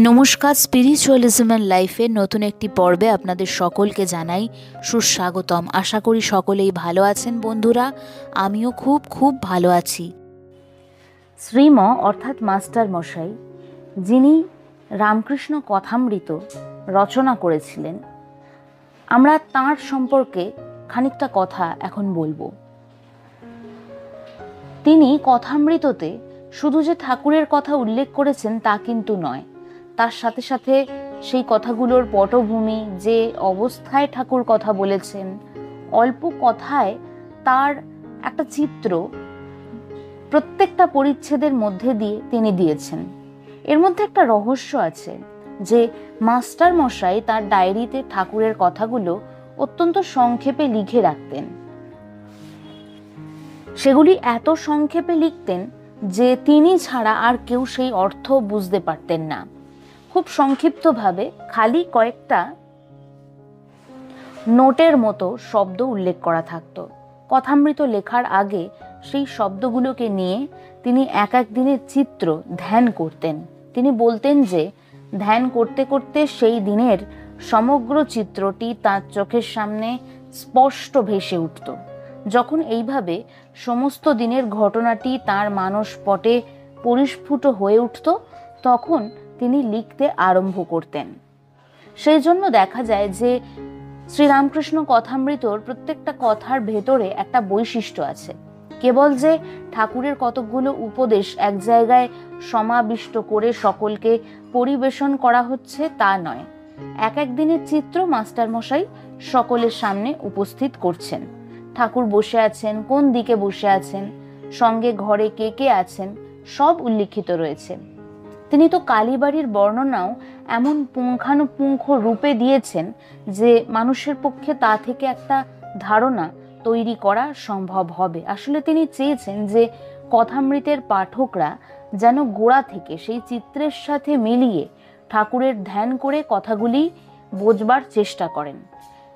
নমস্কার spiritualism and লাইফের নতুন একটি পর্বে আপনাদের সকলকে জানাই সুস্বাগতম। আশা করি সকলেই ভালো আছেন বন্ধুরা। আমিও খুব খুব ভালো আছি। শ্রীম, অর্থাৎ মাস্টার মশাই, যিনি রামকৃষ্ণ কথামৃত রচনা করেছিলেন, আমরা তাঁর সম্পর্কে খানিকটা কথা এখন বলব। তিনি কথামৃততে শুধু যে ঠাকুরের কথা উল্লেখ করেছেন তা কিন্তু নয় তার সাথে সাথে সেই কথাগুলোর পটভূমি যে অবস্থায় ঠাকুর কথা বলেছেন, অল্প কথায় তার একটা চিত্র প্রত্যেকটা পরিচ্ছেদের মধ্যে দিয়ে তিনি দিয়েছেন। এর মধ্যে একটা রহস্য আছে যে মাস্টার মশাই তার ডায়েরিতে ঠাকুরের কথাগুলো অত্যন্ত সংক্ষেপে লিখে রাখতেন। সেগুলি এত সংক্ষেপে লিখতেন যে তিনি ছাড়া আর কেউ সেই অর্থ বুঝতে পারতেন না। খুব সংক্ষিপ্তভাবে খালি কয়েকটা নোটের মতো শব্দ উল্লেখ করা থাকতো। কথামৃত লেখার আগে সেই শব্দগুলোকে নিয়ে তিনি এক এক দিনের চিত্র ধ্যান করতেন। তিনি বলতেন যে, ধ্যান করতে করতে সেই দিনের সমগ্র চিত্রটি তার চোখের সামনে স্পষ্ট ভেসে উঠত। যখন এইভাবে সমস্ত দিনের ঘটনাটি তার মানস পটে পরিস্ফুট হয়ে উঠত, তখন তিনি লিখতে আরম্ভ করতেন। সেই জন্য দেখা যায় যে শ্রীরামকৃষ্ণ কথামৃতর প্রত্যেকটা কথার ভেতরে একটা বৈশিষ্ট্য আছে। কেবল যে ঠাকুরের কতকগুলো উপদেশ এক জায়গায় সমাবিষ্ট করে সকলকে পরিবেশন করা হচ্ছে তা নয়। এক এক দিনের চিত্র মাস্টারমশাই সকলের সামনে উপস্থিত করছেন। ঠাকুর বসে আছেন, কোন দিকে বসে আছেন, সঙ্গে ঘরে কে কে আছেন, সব উল্লিখিত রয়েছে। তিনি তো কালীবাড়ির বর্ণনাও এমন পুঙ্খানুপুঙ্খ রূপে দিয়েছেন যে মানুষের পক্ষে তা থেকে একটা ধারণা তৈরি করা সম্ভব হবে। আসলে তিনি চেয়েছেন যে কথামৃতের পাঠকরা যেন গোড়া থেকে সেই চিত্রের সাথে মিলিয়ে ঠাকুরের ধ্যান করে কথাগুলি বোঝবার চেষ্টা করেন।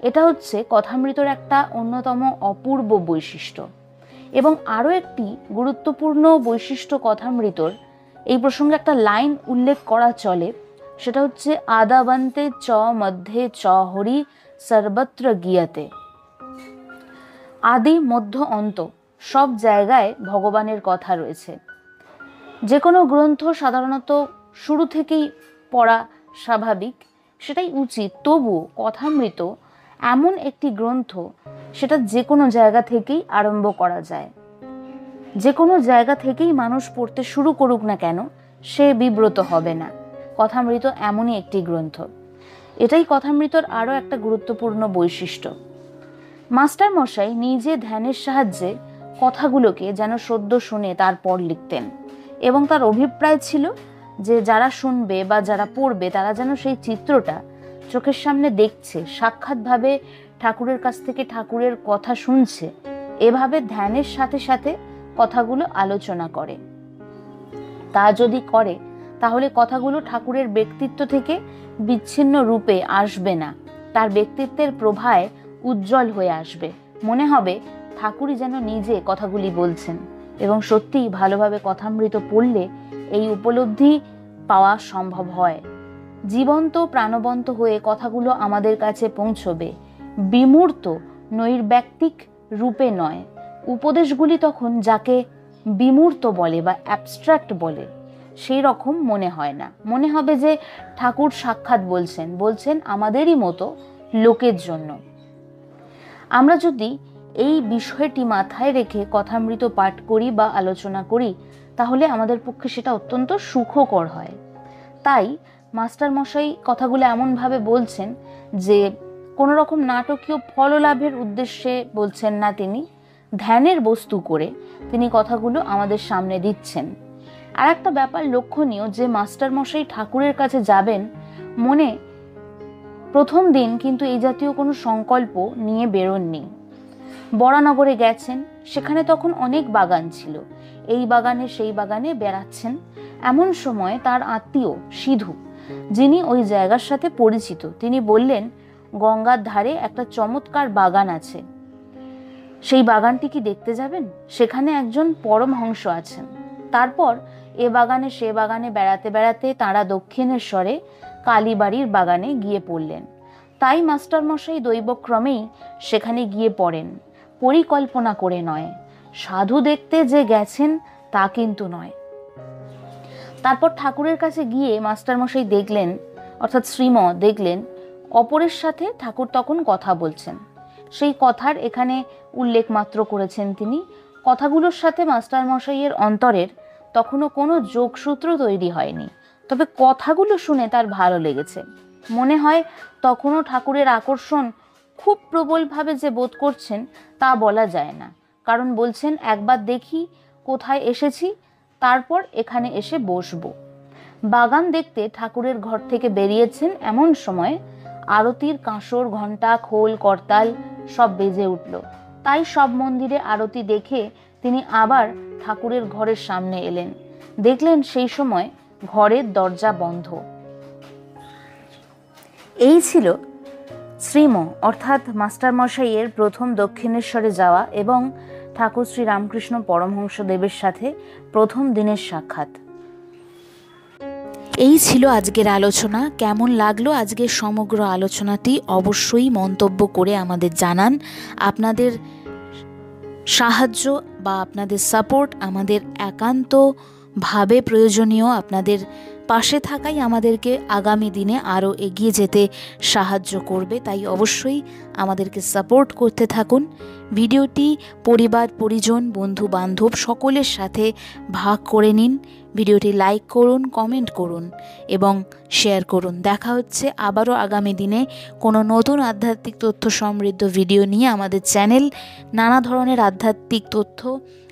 এটা হচ্ছে কথামৃতর একটা অন্যতম অপূর্ব বৈশিষ্ট্য। এবং আরও একটি গুরুত্বপূর্ণ বৈশিষ্ট্য কথামৃতর এই প্রসঙ্গে একটা লাইন উল্লেখ করা চলে। সেটা হচ্ছে, আদাবন্তে চ মধ্যে চ হরি সর্বত্র গিয়াতে। আদি, মধ্য, অন্ত, সব জায়গায় ভগবানের কথা রয়েছে। যে কোনো গ্রন্থ সাধারণত শুরু থেকেই পড়া স্বাভাবিক, সেটাই উচিত। তবু কথামৃত এমন একটি গ্রন্থ, সেটা যে কোনো জায়গা থেকেই আরম্ভ করা যায়। যে কোনো জায়গা থেকেই মানুষ পড়তে শুরু করুক না কেন, সে বিব্রত হবে না। কথামৃত এমনই একটি গ্রন্থ। এটাই কথামৃতর আরও একটা গুরুত্বপূর্ণ বৈশিষ্ট্য। মাস্টার মশাই নিজে ধ্যানের সাহায্যে কথাগুলোকে যেন সদ্য শুনে তারপর লিখতেন এবং তার অভিপ্রায় ছিল যে যারা শুনবে বা যারা পড়বে তারা যেন সেই চিত্রটা চোখের সামনে দেখছে, সাক্ষাৎভাবে ঠাকুরের কাছ থেকে ঠাকুরের কথা শুনছে। এভাবে ধ্যানের সাথে সাথে কথাগুলো আলোচনা করে। তা যদি করে, তাহলে কথাগুলো ঠাকুরের ব্যক্তিত্ব থেকে বিচ্ছিন্ন রূপে আসবে না। তার ব্যক্তিত্বের প্রভায় উজ্জ্বল হয়ে আসবে। মনে হবে ঠাকুরই যেন নিজে কথাগুলি বলছেন এবং সত্যিই ভালোভাবে কথামৃত পড়লে এই উপলব্ধি পাওয়া সম্ভব হয়। জীবন্ত, প্রাণবন্ত হয়ে কথাগুলো আমাদের কাছে পৌঁছবে। বিমূর্ত, নৈর্ব্যক্তিক রূপে নয়। উপদেশগুলি তখন যাকে বিমূর্ত বলে বা অ্যাবস্ট্রাক্ট বলে সেই রকম মনে হয় না। মনে হবে যে ঠাকুর সাক্ষাৎ বলছেন বলছেন আমাদেরই মতো লোকের জন্য। আমরা যদি এই বিষয়টি মাথায় রেখে কথামৃত পাঠ করি বা আলোচনা করি, তাহলে আমাদের পক্ষে সেটা অত্যন্ত সুখকর হয়। তাই মাস্টার মশাই কথাগুলো এমনভাবে বলছেন যে কোনো রকম নাটকীয় ফললাভের উদ্দেশ্যে বলছেন না তিনি ধ্যানের বস্তু করে তিনি কথাগুলো আমাদের সামনে দিচ্ছেন। আর একটা ব্যাপার লক্ষণীয়, যে মাস্টার মশাই ঠাকুরের কাছে যাবেন, মনে প্রথম দিন কিন্তু এই জাতীয় কোনো সংকল্প নিয়ে বেরোননি। বরানগরে গেছেন, সেখানে তখন অনেক বাগান ছিল। এই বাগানে সেই বাগানে বেড়াচ্ছেন। এমন সময় তার আত্মীয় সিধু, যিনি ওই জায়গার সাথে পরিচিত, তিনি বললেন, গঙ্গার ধারে একটা চমৎকার বাগান আছে। সেই বাগানটি কি দেখতে যাবেন? সেখানে একজন পরমহংস আছেন। তারপর এ বাগানে সে বাগানে বেড়াতে বেড়াতে তাঁরা দক্ষিণেশ্বরে কালীবাড়ির বাগানে গিয়ে পড়লেন। তাই মাস্টারমশাই দৈবক্রমেই সেখানে গিয়ে পড়েন। পরিকল্পনা করে নয়। সাধু দেখতে যে গেছেন, তা কিন্তু নয়। তারপর ঠাকুরের কাছে গিয়ে মাস্টারমশাই দেখলেন, অর্থাৎ শ্রীম দেখলেন, অপরের সাথে ঠাকুর তখন কথা বলছেন। সেই কথার এখানে উল্লেখ মাত্র করেছেন তিনি, কথাগুলোর সাথে মাস্টারমশাইয়ের অন্তরের তখনও কোনো যোগসূত্র তৈরি হয়নি। তবে কথাগুলো শুনে তার ভালো লেগেছে। মনে হয় তখনও ঠাকুরের আকর্ষণ খুব প্রবলভাবে যে বোধ করছেন তা বলা যায় না। কারণ বলছেন, একবার দেখি কোথায় এসেছি, তারপর এখানে এসে বসবো। বাগান দেখতে ঠাকুরের ঘর থেকে বেরিয়েছেন এমন সময়, আরতির কাঁসর, ঘণ্টা, খোল, করতাল সব বেজে উঠল। তাই সব মন্দিরে আরতি দেখে তিনি আবার ঠাকুরের ঘরের সামনে এলেন। দেখলেন সেই সময় ঘরের দরজা বন্ধ। এই ছিল শ্রীম, অর্থাৎ মাস্টারমশাইয়ের প্রথম দক্ষিণেশ্বরে যাওয়া এবং ঠাকুর শ্রী রামকৃষ্ণ পরমহংস দেবের সাথে প্রথম দিনের সাক্ষাৎ। এই ছিল আজকের আলোচনা। কেমন লাগল আজকের সমগ্র আলোচনাটি অবশ্যই মন্তব্য করে আমাদের জানান। আপনাদের সাহায্য বা আপনাদের সাপোর্ট আমাদের একান্তভাবে প্রয়োজনীয় আপনাদের পাশে থাকাই আমাদেরকে আগামী দিনে আরও এগিয়ে যেতে সাহায্য করবে। তাই অবশ্যই আমাদেরকে সাপোর্ট করতে থাকুন। ভিডিওটি পরিবার, পরিজন বন্ধু বান্ধব সকলের সাথে ভাগ করে নিন। ভিডিওটি লাইক করুন, কমেন্ট করুন এবং শেয়ার করুন। দেখা হচ্ছে আবারও আগামী দিনে কোনো নতুন আধ্যাত্মিক তথ্য সমৃদ্ধ ভিডিও নিয়ে আমাদের চ্যানেল। নানা ধরনের আধ্যাত্মিক তথ্য,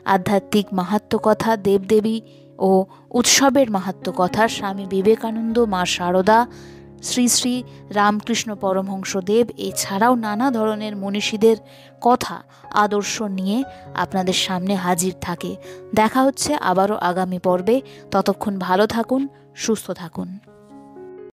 আধ্যাত্মিক মাহাত্ম কথা, দেবদেবী ও উৎসবের মাহাত্ম কথা স্বামী বিবেকানন্দ, মা সারদা, শ্রী শ্রী রামকৃষ্ণ পরমহংসদেব এছাড়াও নানা ধরনের মনীষীদের কথা, আদর্শ নিয়ে আপনাদের সামনে হাজির থাকে। দেখা হচ্ছে আবারও আগামী পর্বে। ততক্ষণ ভালো থাকুন, সুস্থ থাকুন।